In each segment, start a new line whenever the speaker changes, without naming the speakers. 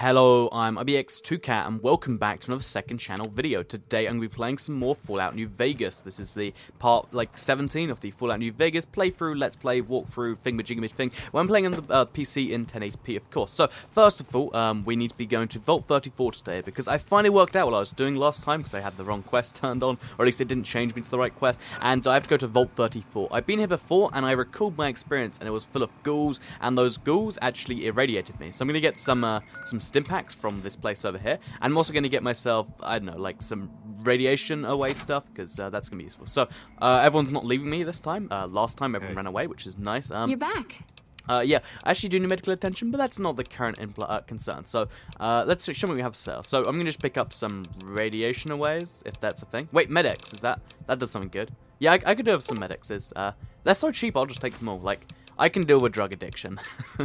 Hello, I'm IBX2Cat and welcome back to another second channel video. Today I'm going to be playing some more Fallout New Vegas. This is the part like 17 of the Fallout New Vegas playthrough, let's play, walkthrough, thing thingamajigamy thing. Well, I'm playing on the uh, PC in 1080p of course. So first of all, um, we need to be going to Vault 34 today because I finally worked out what I was doing last time because I had the wrong quest turned on, or at least it didn't change me to the right quest, and I have to go to Vault 34. I've been here before and I recalled my experience and it was full of ghouls and those ghouls actually irradiated me. So I'm going to get some, uh, some stimpaks from this place over here. And I'm also going to get myself, I don't know, like some radiation away stuff, because uh, that's going to be useful. So, uh, everyone's not leaving me this time. Uh, last time, everyone ran away, which is nice.
Um, You're back.
Uh, yeah, I actually do need medical attention, but that's not the current uh, concern. So, uh, let's show me what we have for sale. So, I'm gonna just pick up some radiation aways, if that's a thing. Wait, Med-X, is that, that does something good. Yeah, I, I could do with some Med-X, is, uh, they're so cheap, I'll just take them all. Like, I can deal with drug addiction.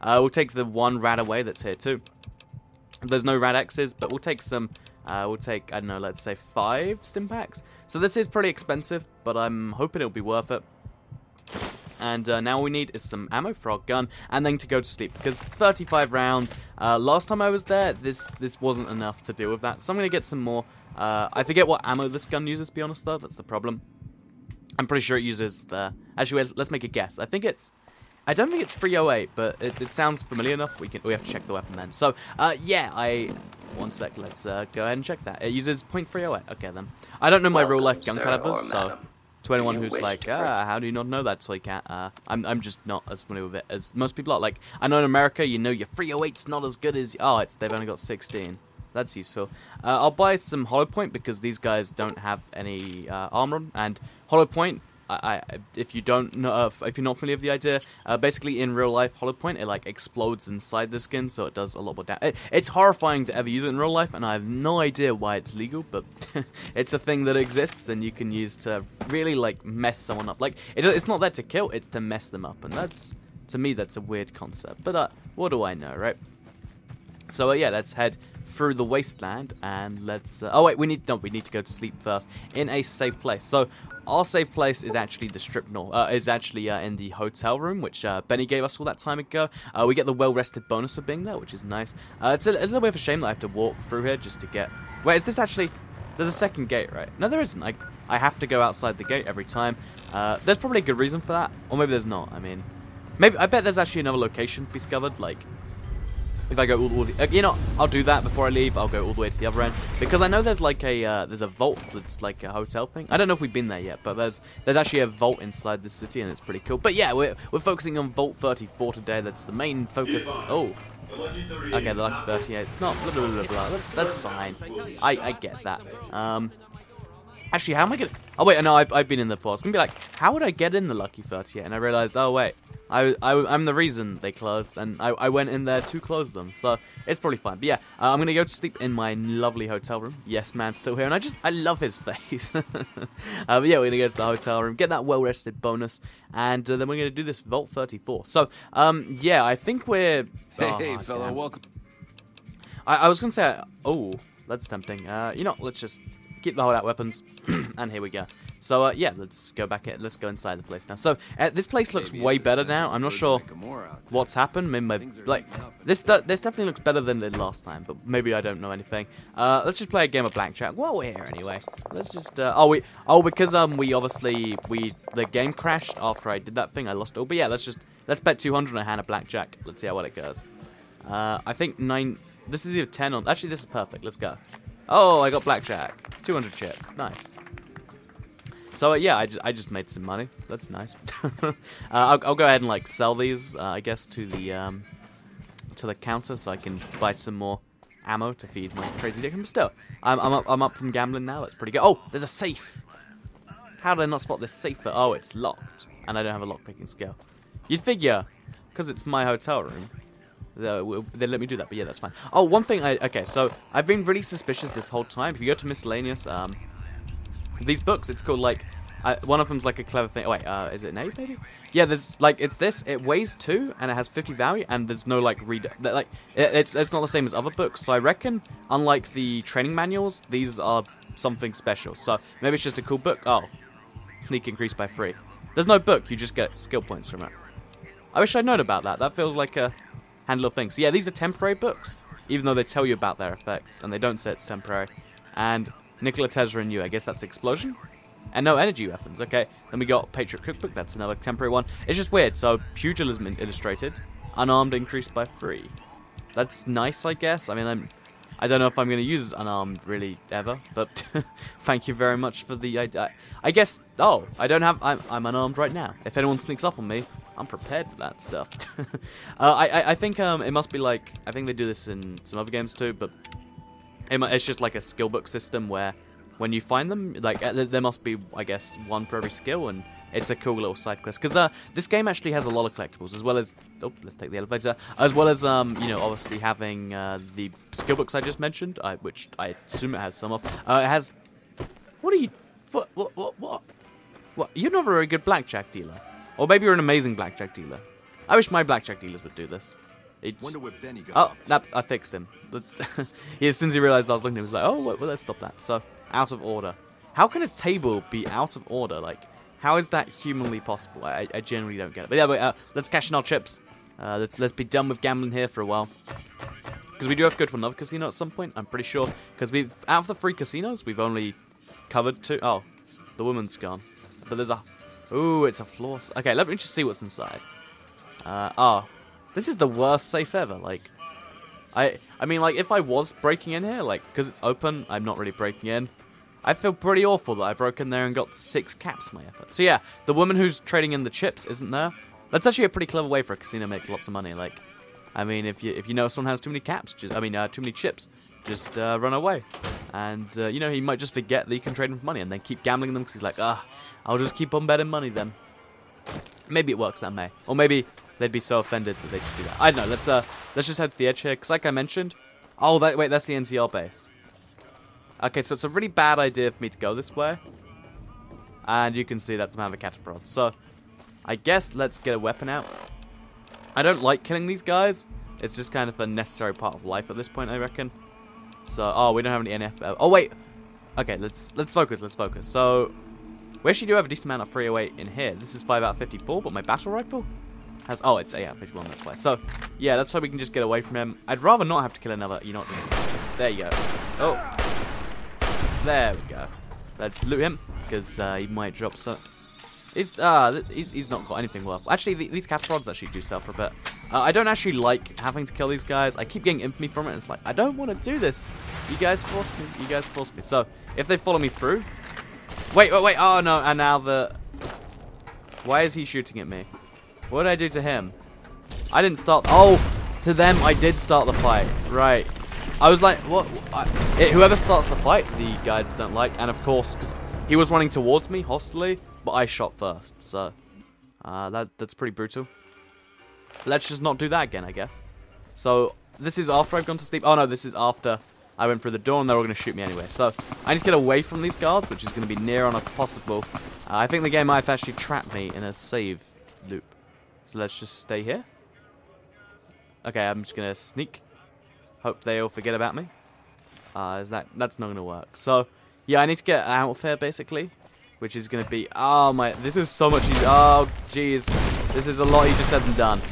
uh, we'll take the one RadAway that's here too. There's no Rad-X's, but we'll take some, uh, we'll take, I don't know, let's say five Stimpaks. So this is pretty expensive, but I'm hoping it'll be worth it. And uh, now we need is some ammo for our gun, and then to go to sleep, because 35 rounds, uh, last time I was there, this this wasn't enough to deal with that, so I'm going to get some more. Uh, I forget what ammo this gun uses, to be honest, though, that's the problem. I'm pretty sure it uses the... Actually, let's make a guess. I think it's I don't think it's 308, but it, it, sounds familiar enough. We can we have to check the weapon then. So, uh, yeah, I... One sec, let's uh, go ahead and check that. It uses .308. Okay, then. I don't know my real-life gun calibers, so... To anyone who's like, ah, how do you not know that, Toy Cat? Uh, I'm, I'm just not as familiar with it as most people are. Like, I know in America, you know your 308's not as good as... Oh, it's they've only got 16. That's useful. Uh, I'll buy some Hollow Point because these guys don't have any uh, armor and Hollow Point I, I, if you don't know, uh, if you're not familiar with the idea, uh, basically in real life, Hollow Point it like explodes inside the skin, so it does a lot more damage. It, it's horrifying to ever use it in real life, and I have no idea why it's legal, but it's a thing that exists, and you can use to really like mess someone up. Like it, it's not there to kill; it's to mess them up, and that's to me that's a weird concept. But uh, what do I know, right? So uh, yeah, let's head through the wasteland and let's uh, oh wait we need no we need to go to sleep first in a safe place so our safe place is actually the strip north, uh, is actually uh, in the hotel room, which uh, Benny gave us all that time ago. Uh, we get the well-rested bonus for being there, which is nice. Uh, it's, a, it's a little bit of a shame that I have to walk through here just to get... Wait, is this actually... There's a second gate, right? No, there isn't. I, I have to go outside the gate every time. Uh, there's probably a good reason for that, or maybe there's not. I mean, maybe I bet there's actually another location discovered, like if I go all, the, uh, you know, I'll do that before I leave. I'll go all the way to the other end because I know there's like a uh, there's a vault that's like a hotel thing. I don't know if we've been there yet, but there's there's actually a vault inside the city and it's pretty cool. But yeah, we're we're focusing on Vault 34 today. That's the main focus. Oh. Okay, the Lucky 38. It's not blah blah blah blah. That's that's fine. I I get that. Um. Actually, how am I gonna? Oh wait, no, I've, I've been in the before. It's gonna be like, how would I get in the Lucky 38? And I realized, oh wait, I, I, am the reason they closed, and I, I went in there to close them, so it's probably fine. But yeah, uh, I'm gonna go to sleep in my lovely hotel room. Yes Man's still here, and I just, I love his face. uh, but yeah, we're gonna go to the hotel room, get that well-rested bonus, and uh, then we're gonna do this Vault 34. So, um, yeah, I think we're...
Hey, oh, hey fella, welcome.
I, I was gonna say, oh, that's tempting. Uh, you know, let's just keep the holdout weapons, and here we go. So uh, yeah, let's go back. At, let's go inside the place now. So uh, this place looks Maybe way better now. I'm not sure what's happened. Maybe my, like this this definitely looks better than it did last time, but maybe I don't know anything. Uh, let's just play a game of blackjack while we're here anyway. Let's just uh, oh we oh because um we obviously we the game crashed after I did that thing. I lost all. But yeah, let's just let's bet 200 on a hand of blackjack. Let's see how well it goes. Uh, I think nine. This is either 10 on. Actually, this is perfect. Let's go. Oh, I got blackjack. 200 chips. Nice. So uh, yeah, I, I just made some money. That's nice. uh, I'll, I'll, go ahead and like sell these, uh, I guess, to the um, to the counter so I can buy some more ammo to feed my crazy dick. But still, I'm, I'm, up, I'm up from gambling now. That's pretty good. Oh, there's a safe. How did I not spot this safe? Oh, it's locked, and I don't have a lockpicking skill. You'd figure, because it's my hotel room, they let me do that, but yeah, that's fine. Oh, one thing, I, okay, so I've been really suspicious this whole time. If you go to miscellaneous, um, these books, it's called like, uh, one of them's like a clever thing. Oh, wait, uh, is it an 8 maybe? Yeah, there's like, it's this, it weighs 2 and it has 50 value and there's no like read, like, it, it's, it's not the same as other books. So I reckon, unlike the training manuals, these are something special. So maybe it's just a cool book. Oh, sneak increase by 3. There's no book, you just get skill points from it. I wish I'd known about that. That feels like a handle things. So yeah, these are temporary books. even though they tell you about their effects, and they don't say it's temporary. And Nikola Tesla and you, I guess that's explosion? And no energy weapons, okay. Then we got Patriot Cookbook, that's another temporary one. It's just weird, so Pugilism illustrated, unarmed increased by three. That's nice, I guess. I mean, I'm, I don't know if I'm going to use unarmed really ever, but thank you very much for the idea. I guess, oh, I don't have, I'm, I'm unarmed right now. If anyone sneaks up on me, I'm prepared for that stuff. uh, I, I think um, it must be like, I think they do this in some other games too, but it, it's just like a skill book system where when you find them, like uh, there must be, I guess, one for every skill, and it's a cool little side quest. Because uh, this game actually has a lot of collectibles, as well as oh, let's take the elevator, as well as um, you know, obviously having uh, the skill books I just mentioned, I, which I assume it has some of. Uh, it has. What are you? What? What? What? What? What? You're not a very good blackjack dealer, or maybe you're an amazing blackjack dealer. I wish my blackjack dealers would do this.
It's... Wonder where Benny got
oh. That, I fixed him. he, as soon as he realized I was looking at him, he was like, "Oh, well, let's stop that." So out of order. How can a table be out of order? Like, how is that humanly possible? I, I genuinely don't get it. But yeah, wait, uh, let's cash in our chips. Uh, let's let's be done with gambling here for a while. Because we do have to go to another casino at some point, I'm pretty sure. Because we've out of the three casinos, we've only covered two. Oh, the woman's gone. But there's a... Ooh, it's a floor... Okay, let me just see what's inside. Uh, oh, this is the worst safe ever. Like, I I mean, like, if I was breaking in here, like, because it's open, I'm not really breaking in. I feel pretty awful that I broke in there and got six caps my effort. So yeah, the woman who's trading in the chips isn't there. That's actually a pretty clever way for a casino to make lots of money. Like, I mean, if you if you know someone has too many caps, just I mean, uh, too many chips, just uh, run away. And uh, you know, he might just forget that he can trade them for money and then keep gambling them because he's like, ah, I'll just keep on betting money then. Maybe it works that way, or maybe they'd be so offended that they just do that. I don't know. Let's uh, let's just head to the edge here, because like I mentioned, oh, that wait, that's the NCR base. Okay, so it's a really bad idea for me to go this way. And you can see that's of catapult. So, I guess let's get a weapon out. I don't like killing these guys. It's just kind of a necessary part of life at this point, I reckon. So, oh, we don't have any NF. Oh, wait. Okay, let's let's focus, let's focus. So, we actually do have a decent amount of 308 in here. This is 5 out of 54, but my battle rifle has... Oh, it's 8 out of 51, that's why. So, yeah, that's how we can just get away from him. I'd rather not have to kill another... You know what There you go. Oh. There we go. Let's loot him, because uh, he might drop so. He's, uh, he's, he's not got anything worth. Actually, the, these cattle prods actually do sell for a bit. Uh, I don't actually like having to kill these guys. I keep getting infamy from it. it's like, I don't want to do this. You guys force me. You guys force me. So, if they follow me through... Wait, wait, wait. Oh, no. And now the... Why is he shooting at me? What did I do to him? I didn't start... Oh, to them, I did start the fight. Right. I was like, what? I, it, whoever starts the fight, the guides don't like. And of course, because he was running towards me hostily, but I shot first. So, uh, that that's pretty brutal. Let's just not do that again, I guess. So, this is after I've gone to sleep. Oh, no, this is after I went through the door and they're all going to shoot me anyway. So, I need to get away from these guards, which is going to be near on a possible. Uh, I think the game might have actually trapped me in a save loop. So, let's just stay here. Okay, I'm just going to sneak. Hope they all forget about me. Uh, is that that's not gonna work. So yeah, I need to get out of here basically, which is gonna be oh my. This is so much easier. Oh jeez, this is a lot easier said than done.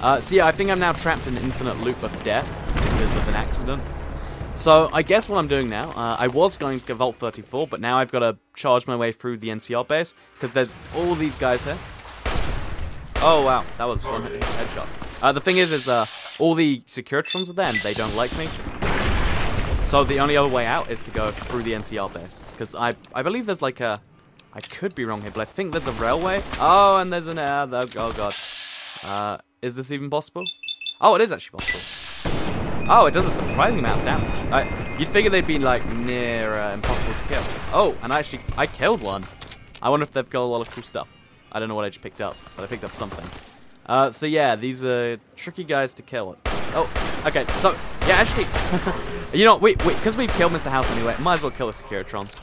Uh, so yeah, I think I'm now trapped in an infinite loop of death because of an accident. So I guess what I'm doing now, uh, I was going to Vault 34, but now I've got to charge my way through the NCR base because there's all these guys here. Oh wow, that was one headshot. Uh, the thing is, is uh, all the Securitrons are there and they don't like me. So the only other way out is to go through the NCR base. Because I, I believe there's like a... I could be wrong here, but I think there's a railway. Oh, and there's an. Oh, oh god. Uh, is this even possible? Oh, it is actually possible. Oh, it does a surprising amount of damage. I, you'd figure they'd be like near uh, impossible to kill. Oh, and I actually, I killed one. I wonder if they've got a lot of cool stuff. I don't know what I just picked up, but I picked up something. Uh, so yeah, these are tricky guys to kill. Oh, okay, so, yeah, actually, you know, wait, wait, because we've killed Mr. House anyway, might as well kill the Securitrons.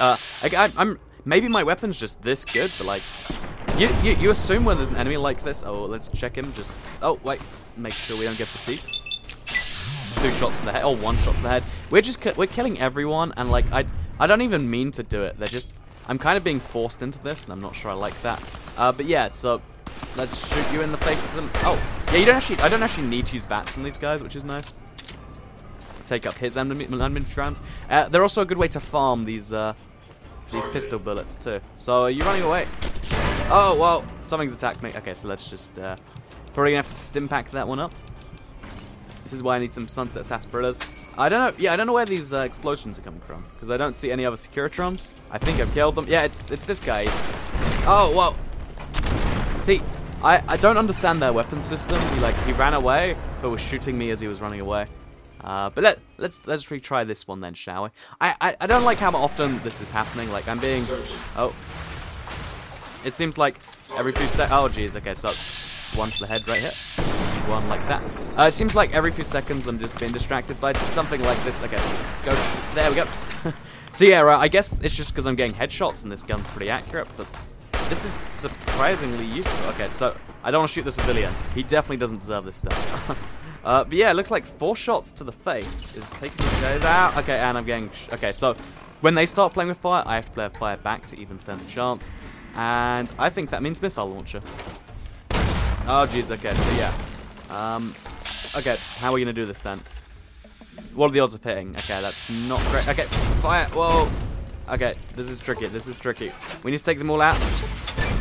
Uh, I, I'm, maybe my weapon's just this good, but like, you, you, you assume when there's an enemy like this, oh, let's check him, just, oh, wait, make sure we don't get fatigued. Two shots to the head, oh, one shot to the head. We're just, we're killing everyone, and like, I, I don't even mean to do it, they're just, I'm kind of being forced into this, and I'm not sure I like that. Uh, but yeah, so Let's shoot you in the face. Some oh, yeah. You don't actually. I don't actually need to use VATS on these guys, which is nice. take up his enemy, enemy. Uh, they're also a good way to farm these uh, these pistol bullets too. So are you running away? Oh well, something's attacked me. Okay, so let's just uh, probably gonna have to stim pack that one up. This is why I need some sunset sarsaparillas. I don't know. Yeah, I don't know where these uh, explosions are coming from because I don't see any other Securitrons. I think I've killed them. Yeah, it's it's this guy. Oh well. See, I I don't understand their weapon system. He like he ran away, but was shooting me as he was running away. Uh, but let let's let's retry this one then, shall we? I, I I don't like how often this is happening. Like I'm being oh. It seems like every few sec. Oh jeez. Okay, so one to the head right here. One like that. Uh, it seems like every few seconds I'm just being distracted by something like this. Okay, go. There we go. so yeah, right, I guess it's just because I'm getting headshots and this gun's pretty accurate, but this is surprisingly useful. Okay, so I don't want to shoot the civilian. He definitely doesn't deserve this stuff. uh, but yeah, it looks like four shots to the face is taking these guys out. Okay, and I'm getting... okay, so when they start playing with fire, I have to play fire back to even stand a chance. And I think that means missile launcher. Oh, jeez, okay, so yeah. Um, okay, how are we going to do this then? What are the odds of hitting? Okay, that's not great. Okay, fire. Whoa. Okay, this is tricky. This is tricky. We need to take them all out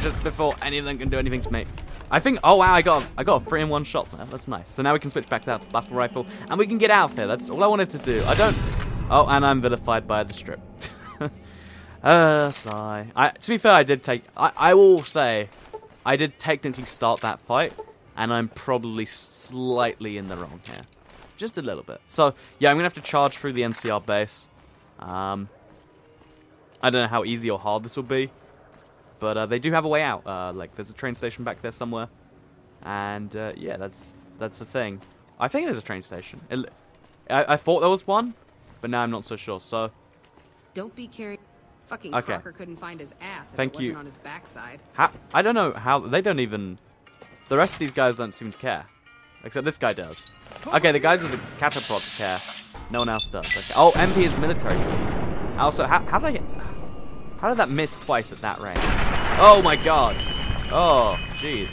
just before any of them can do anything to me. I think. Oh wow, I got I got a three in one shot there. That's nice. So now we can switch back to the battle rifle and we can get out of here. That's all I wanted to do. I don't. Oh, and I'm vilified by the strip. uh, sigh. I, to be fair, I did take. I, I will say, I did technically start that fight, and I'm probably slightly in the wrong here. Just a little bit. So, yeah, I'm going to have to charge through the NCR base. Um, I don't know how easy or hard this will be. But uh, they do have a way out. Uh, like, there's a train station back there somewhere. And, uh, yeah, that's that's the thing. I think there's a train station. It, I, I thought there was one, but now I'm not so sure. So,
don't be carrying. Fucking
okay.
Crocker couldn't find his ass if
Thank
it wasn't
you.
on his backside.
How, I don't know how they don't even. The rest of these guys don't seem to care, except this guy does. Okay, the guys with the catapults care. No one else does. Okay. Oh, MP is military police. Also, how, how did I get? How did that miss twice at that range? Oh my god. Oh, jeez.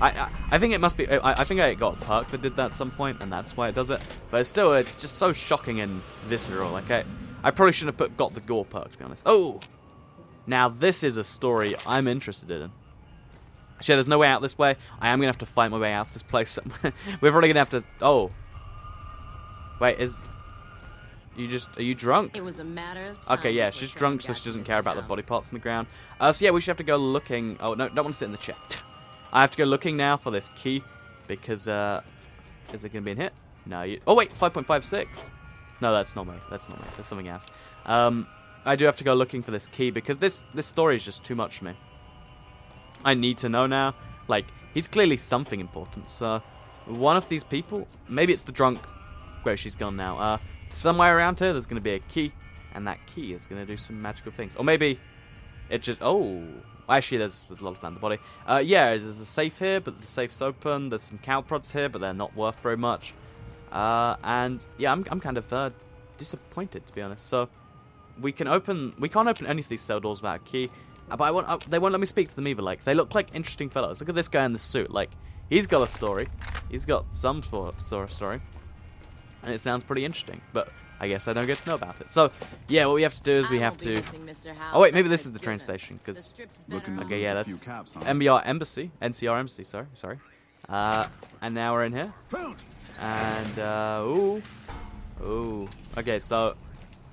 I, I, I think it must be. I, I think I got a perk that did that at some point, and that's why it does it. But still, it's just so shocking and visceral. Okay, I probably shouldn't have put got the gore perk to be honest. Oh, now this is a story I'm interested in. Actually, there's no way out this way. I am gonna have to fight my way out of this place. We're probably gonna have to. Oh, wait, is you just are you drunk?
It was a matter of time.
Okay, yeah, she's drunk, so she doesn't care about the body parts on the ground. Uh, so yeah, we should have to go looking. Oh no, don't want to sit in the chair. I have to go looking now for this key because uh, is it gonna be in here? No. You, oh wait, five point five six. No, that's not me. That's not me. That's something else. Um, I do have to go looking for this key because this this story is just too much for me. I need to know now. Like he's clearly something important. So one of these people, maybe it's the drunk. Where she's gone now. Uh, somewhere around here, there's going to be a key, and that key is going to do some magical things. Or maybe it just. Oh, actually, there's there's a lot of found the body. Uh, yeah, there's a safe here, but the safe's open. There's some cow prods here, but they're not worth very much. Uh, and yeah, I'm I'm kind of uh, disappointed to be honest. So we can open. We can't open any of these cell doors without a key. Uh, But I want. Uh, they won't let me speak to them either. Like they look like interesting fellows. Look at this guy in the suit. Like he's got a story. He's got some sort of story and it sounds pretty interesting. But I guess I don't get to know about it. So yeah, what we have to do is we
I
have to.
Mr. Howe
Oh wait, maybe this is the train
Thanksgiving.
station because
Looking
off.
okay, yeah, that's
caps, huh?
MBR Embassy, NCR Embassy. Sorry, sorry. Uh, and now we're in here,
Found.
And uh, ooh, ooh. Okay, so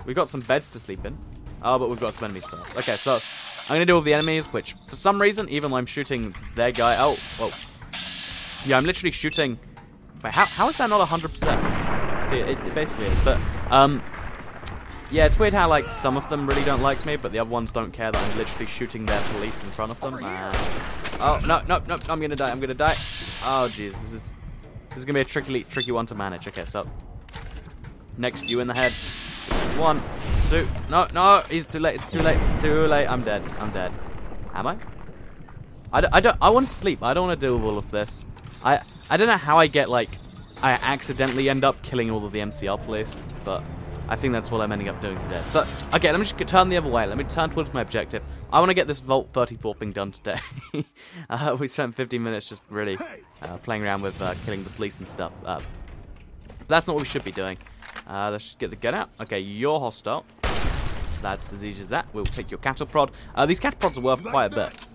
we've got some beds to sleep in. Oh, but we've got some enemies first. Okay, so I'm gonna deal with the enemies, which for some reason, even though I'm shooting their guy. Oh, whoa. Yeah, I'm literally shooting. Wait, how how is that not 100%? See, it, it basically is, but um. Yeah, it's weird how like some of them really don't like me, but the other ones don't care that I'm literally shooting their police in front of them. And... Oh no, no, no! I'm gonna die! I'm gonna die! Oh jeez, this is this is gonna be a tricky, tricky one to manage. Okay, so next you in the head. One, two. No, no! He's too late. It's too late. It's too late. I'm dead. I'm dead. Am I? I, don't- I don't. I want to sleep. I don't want to deal with all of this. I I don't know how I get like I accidentally end up killing all of the NCR police, but I think that's what I'm ending up doing today. So okay, let me just turn the other way. Let me turn towards my objective. I want to get this Vault 34 thing done today. uh, we spent 15 minutes just really uh, playing around with uh, killing the police and stuff. Uh, that's not what we should be doing. Uh, let's just get the gun out. Okay, you're hostile. That's as easy as that. We'll take your cattle prod. Uh, these cattle prods are worth quite a bit.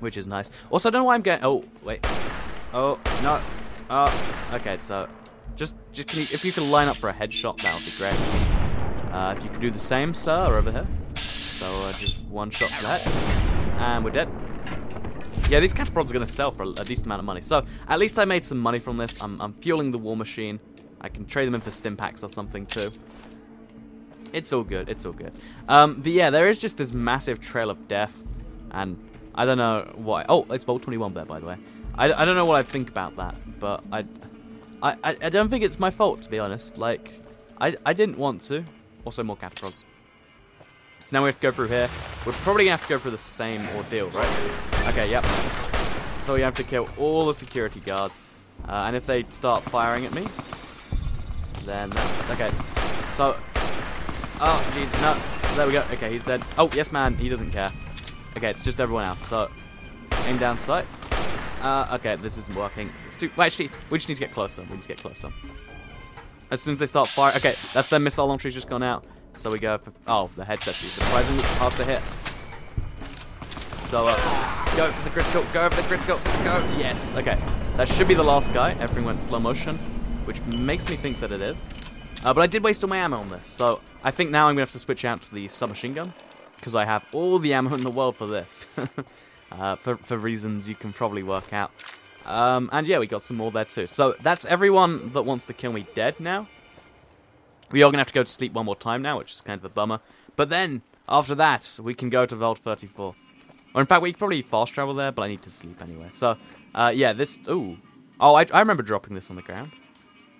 Which is nice. Also, I don't know why I'm getting... Oh, wait. Oh, no. Oh, okay, so... Just, just you, if you could line up for a headshot, that would be great. Uh, if you could do the same, sir, over here. So, uh, just one shot for that. And we're dead. Yeah, these cattle prods are going to sell for a, a, decent amount of money. So, at least I made some money from this. I'm, I'm fueling the war machine. I can trade them in for stim packs or something, too. It's all good. It's all good. Um, but yeah, there is just this massive trail of death. And I don't know why. Oh, it's Vault 21 there, by the way. I, I don't know what I think about that, but I, I, I don't think it's my fault, to be honest. Like, I, I didn't want to. Also, more prods. So now we have to go through here. We're probably going to have to go through the same ordeal, right? Okay, yep. So we have to kill all the security guards. Uh, and if they start firing at me, then that, okay. So, oh, jeez, no. There we go. Okay, he's dead. Oh, Yes Man. He doesn't care. Okay, it's just everyone else. So, aim down sights. Uh, okay, this isn't working. It's too. Well, actually, we just need to get closer. We need to get closer. As soon as they start firing. Okay, that's their missile launcher's just gone out. So we go for. Oh, the head's actually surprisingly hard to hit. So, uh, go for the critical. Go for the critical. Go. Yes. Okay. That should be the last guy. Everything went slow motion, which makes me think that it is. Uh, but I did waste all my ammo on this, so I think now I'm going to have to switch out to the submachine gun, because I have all the ammo in the world for this. uh, for, for reasons you can probably work out. Um, and yeah, we got some more there too. So that's everyone that wants to kill me dead now. We are going to have to go to sleep one more time now, which is kind of a bummer. But then, after that, we can go to Vault 34. Or in fact, we could probably fast travel there, but I need to sleep anyway. So, uh, yeah, this... Ooh. Oh, I, I remember dropping this on the ground.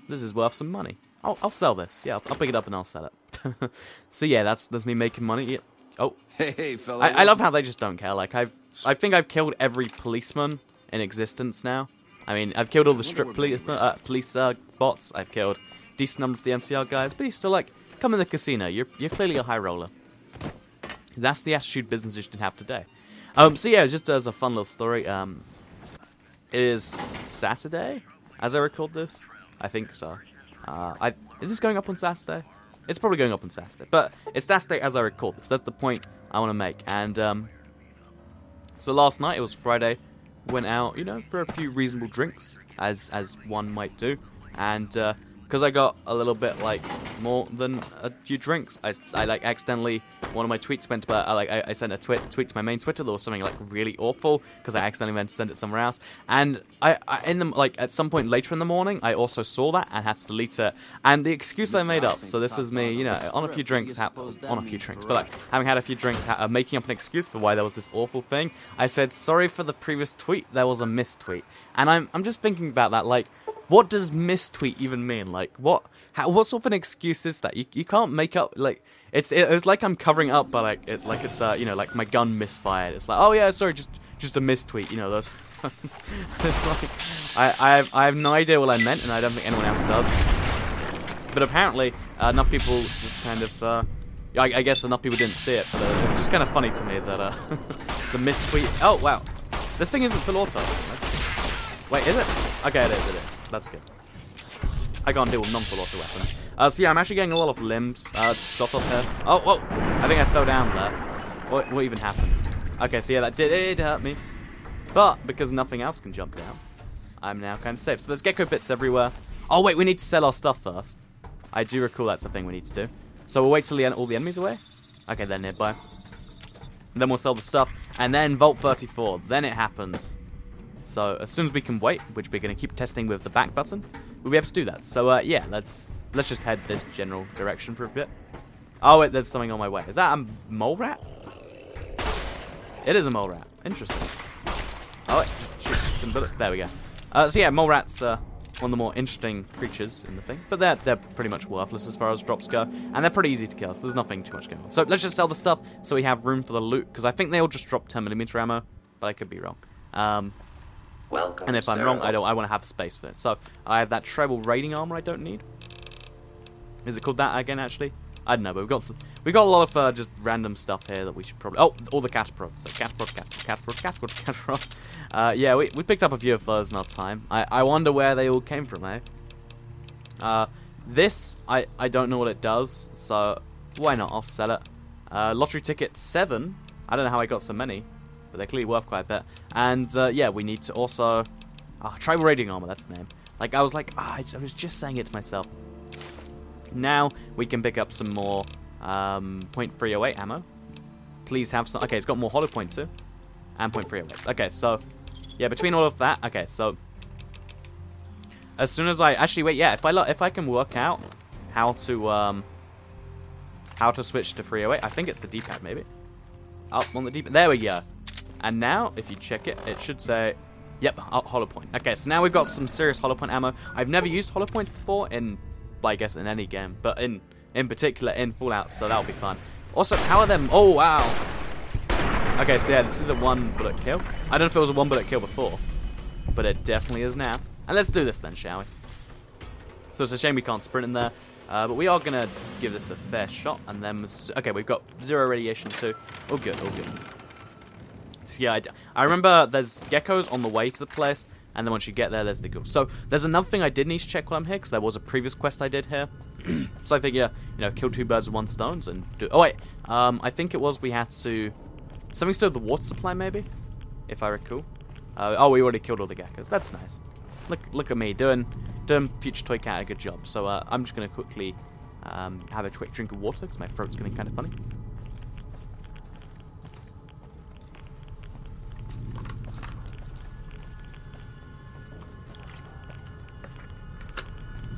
This is worth some money. I'll, I'll sell this. Yeah, I'll, I'll pick it up and I'll sell it. so yeah, that's that's me making money. Yeah. Oh.
Hey, fella.
I, I love how they just don't care. Like, I've... I think I've killed every policeman in existence now. I mean, I've killed all the strip police, uh, police uh, bots. I've killed decent number of the NCR guys, but he's still like, come in the casino. You're you're clearly a high roller. That's the attitude businesses should have today. Um, so yeah, just as a fun little story, um, it is Saturday, as I record this. I think so. Uh, I is this going up on Saturday? It's probably going up on Saturday, but it's Saturday as I record this. That's the point I want to make. And um, so last night it was Friday. Went out, you know, for a few reasonable drinks, as as one might do, and uh, because I got a little bit like more than a few drinks, I, I like accidentally one of my tweets went to uh, like I, I, sent a tweet tweet to my main Twitter that was something like really awful because I accidentally meant to send it somewhere else, and I, I in the like at some point later in the morning I also saw that and had to delete it, and the excuse I made up. So this is me, you know, on a few drinks, ha- on a few drinks, but like having had a few drinks, ha- uh, making up an excuse for why there was this awful thing. I said sorry for the previous tweet. There was a mistweet, and I'm I'm just thinking about that like. What does mistweet even mean? Like, what? How, what sort of an excuse is that? You, you can't make up like it's it, it's like I'm covering up, but like it like it's uh you know like my gun misfired. It's like oh yeah sorry just just a mistweet. You know those. like, I I have, I have no idea what I meant, and I don't think anyone else does. But apparently uh, enough people just kind of. Uh, I, I, guess enough people didn't see it, but uh, it's just kind of funny to me that uh, the mistweet. Oh wow, this thing isn't full auto. Wait, is it? Okay, it is. It is. That's good. I can't deal with non-full auto weapons. Uh, so yeah, I'm actually getting a lot of limbs uh, shot off here. Oh, whoa! I think I fell down there. What, what even happened? Okay, so yeah, that did, it hurt me. But, because nothing else can jump down, I'm now kind of safe. So there's gecko bits everywhere. Oh wait, we need to sell our stuff first. I do recall that's a thing we need to do. So we'll wait till the all the enemies away. Okay, they're nearby. Then we'll sell the stuff. And then Vault 34. Then it happens. So as soon as we can wait, which we're going to keep testing with the back button, we'll be able to do that. So uh, yeah, let's let's just head this general direction for a bit. Oh wait, there's something on my way. Is that a mole rat? It is a mole rat. Interesting. Oh wait, shoot some bullets. There we go. Uh, so yeah, mole rats are one of the more interesting creatures in the thing, but they're they're pretty much worthless as far as drops go, and they're pretty easy to kill. So there's nothing too much going on. So let's just sell the stuff so we have room for the loot, because I think they all just drop 10 millimeter ammo, but I could be wrong. Um,
Welcome,
and if I'm wrong, I don't. I want to have space for it. So I have that treble raiding armor I don't need. Is it called that again? Actually, I don't know. But we've got some, we've got a lot of uh, just random stuff here that we should probably. Oh, all the cataprods. So cataprod, cataprod, cataprod, cataprod, cataprod. Uh, yeah, we we picked up a few of those in our time. I I wonder where they all came from, eh? Uh, This, I, I don't know what it does, so why not? I'll sell it. Uh, lottery ticket 7. I don't know how I got so many, but they're clearly worth quite a bit. And uh, yeah, we need to also... Oh, tribal raiding armor, that's the name. Like, I was like, ah, I, I was just saying it to myself. Now, we can pick up some more um, .308 ammo. Please have some... Okay, it's got more hollow point too. And .308. Okay, so... Yeah, between all of that... Okay, so... As soon as I... Actually, wait, yeah, if I, if I can work out how to... Um, how to switch to 308, I think it's the D-pad, maybe. Up on the D-pad. There we go. And now, if you check it, it should say... Yep, hollow point. Okay, so now we've got some serious hollow point ammo. I've never used hollow points before in, I guess, in any game, but in in particular in Fallout, so that'll be fun. Also, how are them? Oh wow. Okay, so yeah, this is a one bullet kill. I don't know if it was a one bullet kill before, but it definitely is now. And let's do this then, shall we? So it's a shame we can't sprint in there, uh, but we are gonna give this a fair shot. And then, okay, we've got zero radiation too. All good, all good. So yeah, I, I remember there's geckos on the way to the place, and then once you get there, there's the ghouls. So there's another thing I did need to check while I'm here, because there was a previous quest I did here. so I think, yeah, you know, kill two birds with one stone and do... Oh, wait. Um, I think it was we had to... Something still the water supply, maybe? If I recall. Uh, oh, we already killed all the geckos. That's nice. Look look at me, doing doing Future Toy Cat a good job. So uh, I'm just going to quickly um, have a quick drink of water, because my throat's getting kind of funny.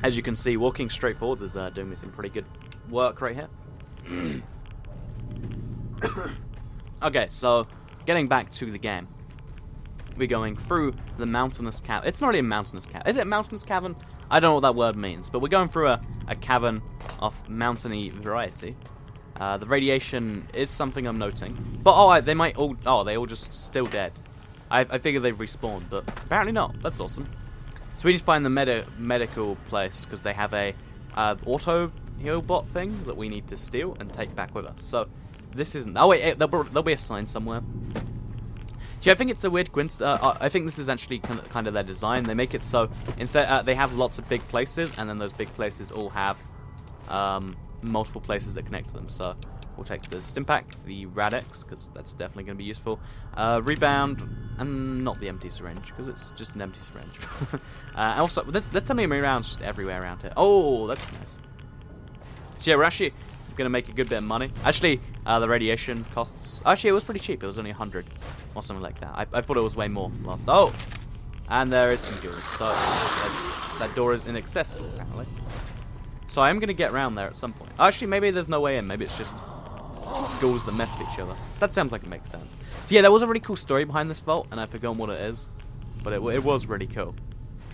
As you can see, walking straight forwards is uh, doing me some pretty good work right here. okay, so getting back to the game. We're going through the mountainous cavern. It's not really a mountainous cavern. Is it mountainous cavern? I don't know what that word means, but we're going through a, a cavern of mountainy variety. Uh, the radiation is something I'm noting. But, oh, they might all... Oh, they all just still dead. I, I figured they've respawned, but apparently not. That's awesome. So we to find the medi medical place because they have a uh, auto heal bot thing that we need to steal and take back with us. So this isn't. Oh wait, there'll, there'll be a sign somewhere. See, I think it's a weird coincidence. Uh, I think this is actually kind of, kind of their design. They make it so instead uh, they have lots of big places, and then those big places all have um, multiple places that connect to them. So We'll take the Stimpak, the Rad-X, because that's definitely going to be useful. Uh, rebound, and not the empty syringe, because it's just an empty syringe. uh, also, there's, there's tell me rounds just everywhere around here. Oh, that's nice. So yeah, we're actually going to make a good bit of money. Actually, uh, the radiation costs... Actually, it was pretty cheap. It was only 100 or something like that. I, I thought it was way more last... Oh! And there is some doors. So that door is inaccessible, apparently. So I am going to get around there at some point. Actually, maybe there's no way in. Maybe it's just ghouls that mess with each other. That sounds like it makes sense. So yeah, there was a really cool story behind this vault, and I've forgotten what it is, but it, it was really cool.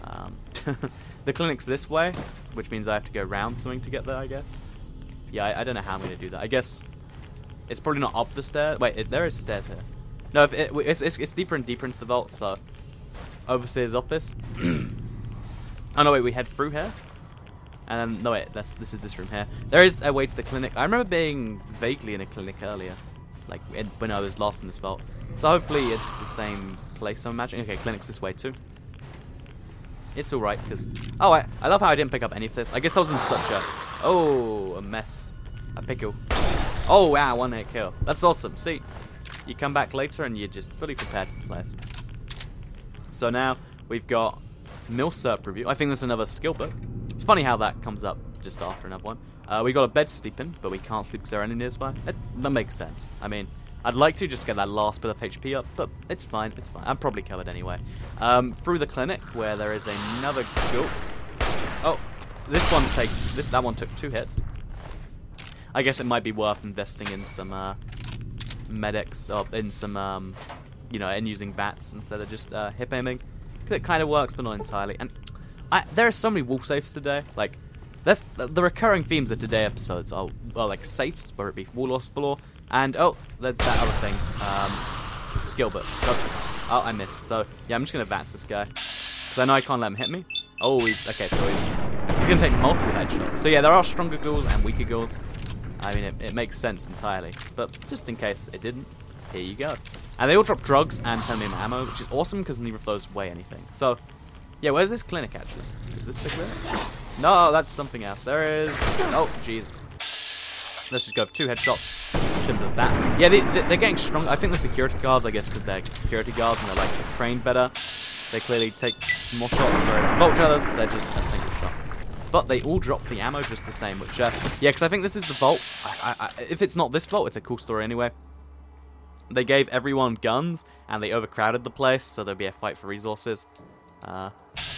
Um, the clinic's this way, which means I have to go around something to get there, I guess. Yeah, I, I don't know how I'm going to do that. I guess it's probably not up the stairs. Wait, it, there is stairs here. No, it, it's, it's, it's deeper and deeper into the vault, so... Overseer's office. oh no, wait, we head through here? And um, no wait, that's, this is this room here. There is a way to the clinic. I remember being vaguely in a clinic earlier, like when I was lost in this vault. So hopefully it's the same place. I'm imagining. Okay, clinic's this way too. It's all right because. Oh, I, I love how I didn't pick up any of this. I guess I was in such a oh a mess, a pickle. Oh wow, one hit kill. That's awesome. See, you come back later and you're just fully prepared for the place. So now we've got Milsurp review. I think there's another skill book. Funny how that comes up just after another one. Uh, we got a bed to sleep in, but we can't sleep because there are enemies nearby. It, that makes sense. I mean, I'd like to just get that last bit of HP up, but it's fine, it's fine. I'm probably covered anyway. Um, through the clinic, where there is another ghoul. Oh, this one take this that one took two hits. I guess it might be worth investing in some uh, medics, or in some, um, you know, in using VATS instead of just uh, hip aiming. Because it kind of works, but not entirely. And I, there are so many wall safes today. Like, that's the, the recurring themes of today episodes are, are like safes, whether it be wall or Floor, and oh, there's that other thing, um, Skillbot. So, oh, I missed. So yeah, I'm just gonna advance this guy because I know I can't let him hit me. Oh, he's okay. So he's he's gonna take multiple headshots. So yeah, there are stronger ghouls and weaker ghouls. I mean, it, it makes sense entirely, but just in case it didn't, here you go. And they all drop drugs and 10 million ammo, which is awesome because neither of those weigh anything. So yeah, where's this clinic actually? Is this the clinic? No, that's something else. There is... Oh, jeez. Let's just go for two headshots. Simple as that. Yeah, they, are getting strong. I think the security guards, I guess, because they're security guards and they're like trained better, they clearly take more shots, whereas the Vultures, they're just a single shot. But they all drop the ammo just the same, which, uh, yeah, because I think this is the Vault. I, I, I, if it's not this Vault, it's a cool story anyway. They gave everyone guns, and they overcrowded the place, so there'd be a fight for resources. Uh,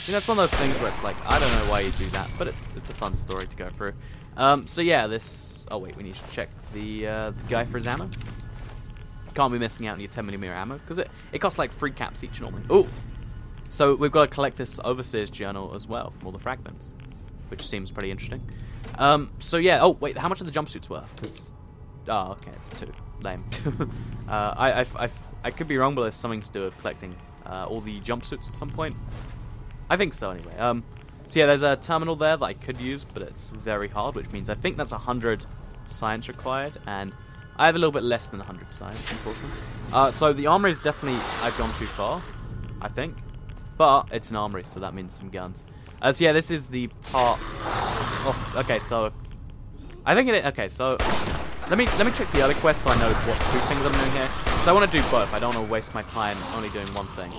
you know, it's one of those things where it's like, I don't know why you do that, but it's it's a fun story to go through. Um, so yeah, this... Oh wait, we need to check the, uh, the guy for his ammo. Can't be missing out on your 10mm ammo, because it, it costs like three caps each normally. Oh! So we've got to collect this Overseer's Journal as well, from all the fragments, which seems pretty interesting. Um, so yeah, oh wait, how much are the jumpsuits worth? Because, oh okay, it's two. Lame. uh, I, I, I, I could be wrong, but there's something to do with collecting uh, all the jumpsuits at some point. I think so anyway. Um, so yeah, there's a terminal there that I could use, but it's very hard, which means I think that's 100 science required, and I have a little bit less than 100 science, unfortunately. Uh, so the armory is definitely, I've gone too far, I think. But it's an armory, so that means some guns. Uh, so yeah, this is the part... Oh, okay, so... I think it... Okay, so... Let me let me check the other quests so I know what two things I'm doing here. So I want to do both. I don't want to waste my time only doing one thing.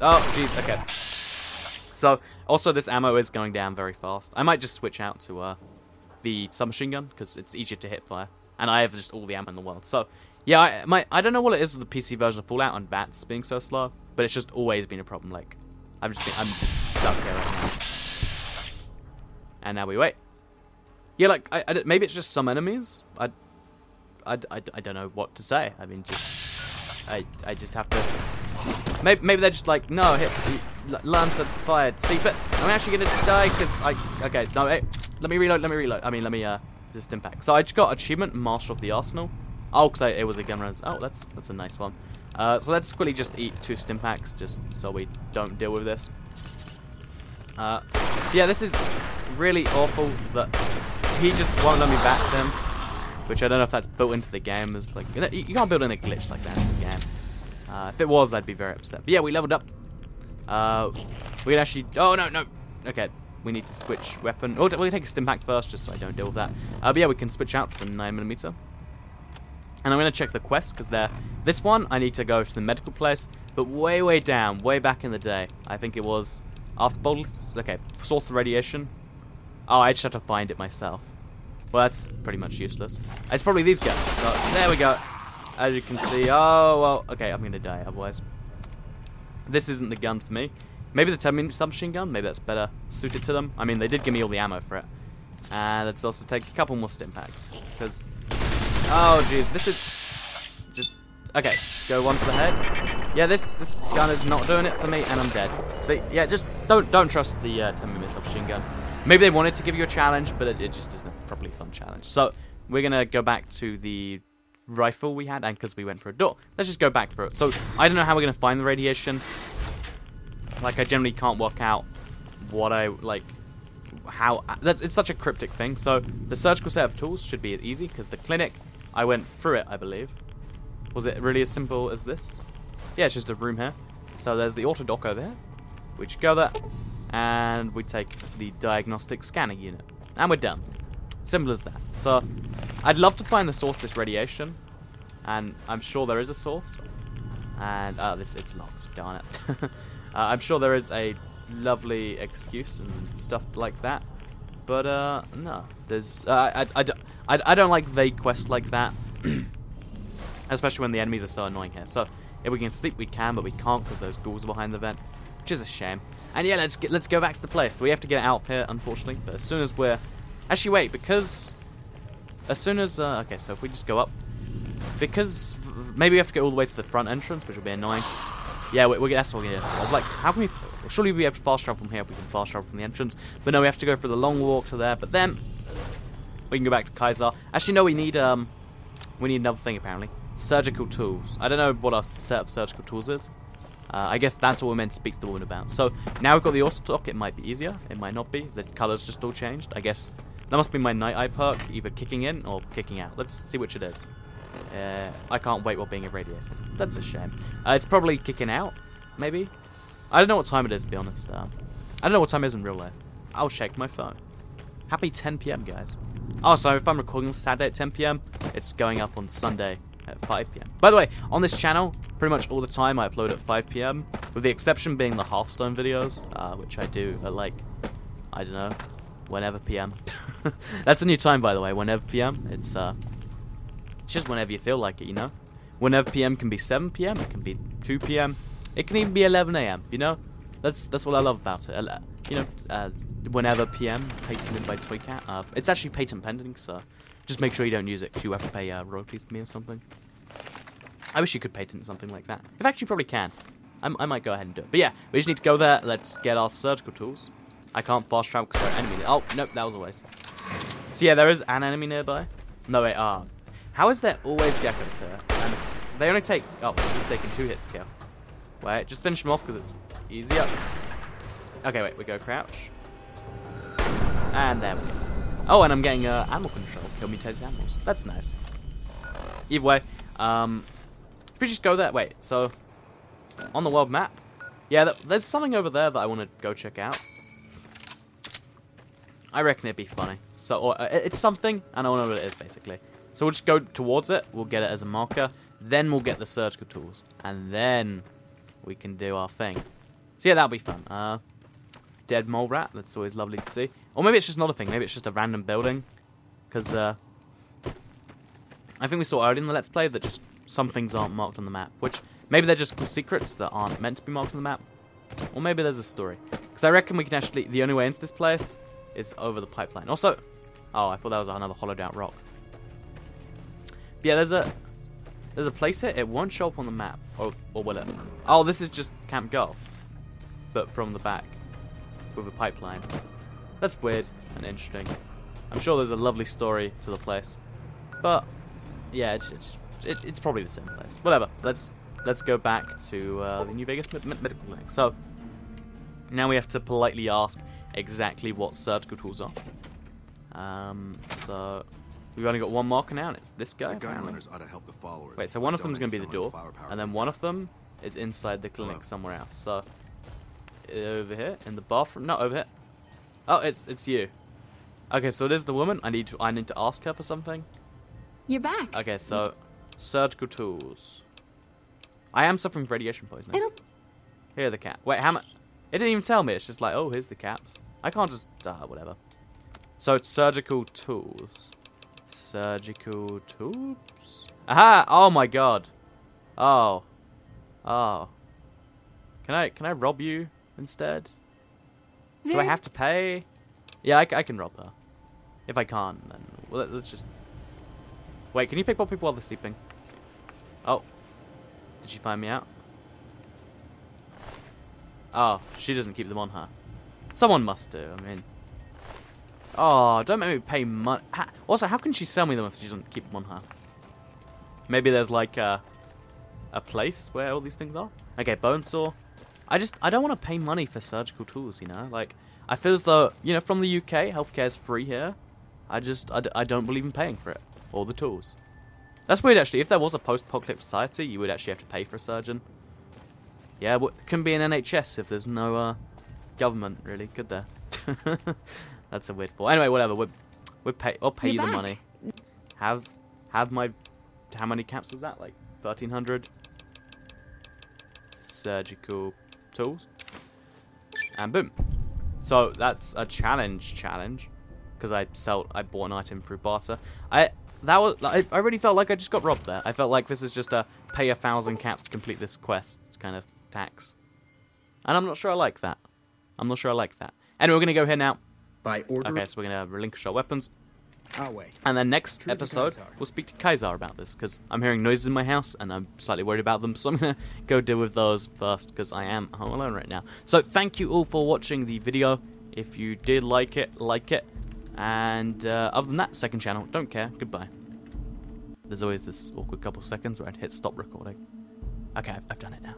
Oh, jeez, okay. So, also this ammo is going down very fast. I might just switch out to uh, the submachine gun, because it's easier to hit fire. And I have just all the ammo in the world. So, yeah, I, my, I don't know what it is with the PC version of Fallout and VATS being so slow, but it's just always been a problem. Like, I'm just, been, I'm just stuck here right now. And now we wait. Yeah, like, I, I, maybe it's just some enemies. I, I, I, I don't know what to say. I mean, just, I, I just have to, maybe, maybe they're just like, no, hit, learn to fire. See, but I'm actually going to die because I... Okay, no, hey, let me reload, let me reload. I mean, let me uh, just impact. So I just got achievement, Master of the Arsenal. Oh, because it was a gun runners. Oh, that's that's a nice one. Uh, so let's quickly just eat two stimpaks just so we don't deal with this. Uh, yeah, this is really awful that he just won't let me back him. Which I don't know if that's built into the game. As like you, know, you can't build in a glitch like that in the game. Uh, if it was, I'd be very upset. But yeah, we leveled up uh, we can actually... Oh, no, no. Okay, we need to switch weapon. Oh, we'll take a stim pack first, just so I don't deal with that. Uh, but yeah, we can switch out to the 9mm. And I'm going to check the quest, because there... This one, I need to go to the medical place, but way, way down, way back in the day. I think it was after bottles. Okay, source of radiation. Oh, I just have to find it myself. Well, that's pretty much useless. It's probably these guys. So, there we go. As you can see. Oh, well, okay, I'm to die otherwise. This isn't the gun for me. Maybe the 10 minute submachine gun, maybe that's better suited to them. I mean, they did give me all the ammo for it. And let's also take a couple more stim packs. Because, oh jeez, this is just, okay, go one for the head. Yeah, this this gun is not doing it for me, and I'm dead. See, yeah, just don't don't trust the uh, 10mm submachine gun. Maybe they wanted to give you a challenge, but it, it just isn't a properly fun challenge. So, we're going to go back to the rifle we had, and because we went for a door. Let's just go back for it. So, I don't know how we're going to find the radiation. Like, I generally can't work out what I, like, how... That's It's such a cryptic thing. So, the surgical set of tools should be easy, because the clinic, I went through it, I believe. Was it really as simple as this? Yeah, it's just a room here. So, there's the Auto-Doc over here. We just go there, and we take the diagnostic scanning unit. And we're done. Simple as that. So, I'd love to find the source of this radiation, and I'm sure there is a source. And, uh, this, it's locked, darn it. uh, I'm sure there is a lovely excuse and stuff like that. But, uh, no. There's, uh, I, I, I, I don't like vague quests like that. Especially when the enemies are so annoying here. So, if we can sleep, we can, but we can't because those ghouls are behind the vent. Which is a shame. And yeah, let's get, let's go back to the place. We have to get out here, unfortunately. But as soon as we're Actually, wait, because... As soon as... Uh, okay, so if we just go up... Because... Maybe we have to go all the way to the front entrance, which will be annoying. Yeah, we, we, that's what we're. I was like, how can we... Surely be able to fast travel from here if we can fast travel from the entrance. But no, we have to go for the long walk to there. But then... We can go back to Kaiser. Actually, no, we need... um, We need another thing, apparently. Surgical tools. I don't know what our set of surgical tools is. Uh, I guess that's what we're meant to speak to the woman about. So, now we've got the Auto-Doc. It might be easier. It might not be. The color's just all changed. I guess that must be my night eye perk, either kicking in or kicking out. Let's see which it is. Uh, I can't wait while being irradiated. That's a shame. Uh, it's probably kicking out, maybe? I don't know what time it is, to be honest. Um, I don't know what time it is in real life. I'll check my phone. Happy 10 p.m., guys. Oh, so if I'm recording Saturday at 10 p.m., it's going up on Sunday at 5 p.m. By the way, on this channel, pretty much all the time I upload at 5 p.m., with the exception being the Hearthstone videos, uh, which I do at like, I don't know, whenever p.m. That's a new time, by the way, whenever p.m. It's, uh, it's just whenever you feel like it, you know? Whenever p.m. can be 7 p.m., it can be 2 p.m., it can even be 11 a.m., you know? That's that's what I love about it. You know, uh, whenever PM, patented by Toycat. Uh, it's actually patent pending, so just make sure you don't use it, because you have to pay uh, royalties to me or something. I wish you could patent something like that. In fact, you probably can. I'm, i might go ahead and do it. But yeah, we just need to go there. Let's get our surgical tools. I can't fast travel because there are enemy. Oh, nope, that was a waste. So yeah, there is an enemy nearby. No, wait, ah. How is there always geckos here? And they only take... Oh, it's taking two hits to kill. Wait, just finish them off because it's easier. Okay, wait, we go crouch. And there we go. Oh, and I'm getting uh, animal control. Kill mutated animals. That's nice. Either way, um, we just go there. Wait, so on the world map, yeah, th there's something over there that I want to go check out. I reckon it'd be funny. So or, uh, it's something, and I don't know what it is basically. So we'll just go towards it. We'll get it as a marker. Then we'll get the surgical tools, and then we can do our thing. So yeah, that'll be fun. Uh, dead mole rat. That's always lovely to see. Or maybe it's just not a thing. Maybe it's just a random building. Because uh, I think we saw earlier in the Let's Play that just some things aren't marked on the map. Which maybe they're just secrets that aren't meant to be marked on the map. Or maybe there's a story. Because I reckon we can actually... The only way into this place is over the pipeline. Also... Oh, I thought that was another hollowed out rock. But yeah, there's a... There's a place here. It won't show up on the map. Or, or will it? Oh, this is just Camp Girl. But from the back with a pipeline. That's weird and interesting. I'm sure there's a lovely story to the place, but yeah, it's it's, it, it's probably the same place. Whatever. Let's let's go back to uh, the New Vegas medical clinic. So now we have to politely ask exactly what surgical tools are. Um, so we've only got one marker now, and it's this guy.
The gun runners ought to help the followers.
Wait, so one of them's going to be the door, and then one of them is inside the clinic Hello. somewhere else. So over here in the bathroom. Not over here. Oh, it's it's you. Okay, so it is the woman. I need to I need to ask her for something.
You're back.
Okay, so surgical tools. I am suffering from radiation poisoning.
It'll...
Here are the cap. Wait, how much? It didn't even tell me. It's just like, oh, here's the caps. I can't just uh, whatever. So it's surgical tools. Surgical tools. Aha! Oh my god. Oh. Oh. Can I can I rob you? instead? Do I have to pay? Yeah, I, I, can rob her. If I can't, then well, let's just... Wait, can you pick up people while they're sleeping? Oh. Did she find me out? Oh, she doesn't keep them on her. Someone must do, I mean... Oh, don't make me pay money. Also, how can she sell me them if she doesn't keep them on her? Maybe there's like a, a place where all these things are? Okay, bone saw. I just I don't want to pay money for surgical tools. You know, like I feel as though you know from the UK, healthcare is free here. I just I d- I don't believe in paying for it or the tools. That's weird actually. If there was a post-apocalyptic society, you would actually have to pay for a surgeon. Yeah, well, can be an NHS if there's no uh, government really, could there? That's a weird thought. Anyway, whatever. We we pay. I'll pay
You're
you the
back.
money. Have have my how many caps is that? Like thirteen hundred surgical tools. And boom. So that's a challenge challenge. Because I sell, I bought an item through barter. I that was I, I really felt like I just got robbed there. I felt like this is just a pay a thousand caps to complete this quest kind of tax. And I'm not sure I like that. I'm not sure I like that. Anyway, we're gonna go here now.
By order.
Okay, so we're gonna relinquish our weapons.
Our way.
And then next
True
episode, we'll speak to Caesar about this because I'm hearing noises in my house and I'm slightly worried about them. So I'm gonna go deal with those first because I am home alone right now. So thank you all for watching the video. If you did like it, like it. And uh, other than that, second channel, don't care. Goodbye. There's always this awkward couple seconds where I'd hit stop recording. Okay, I've, I've done it now.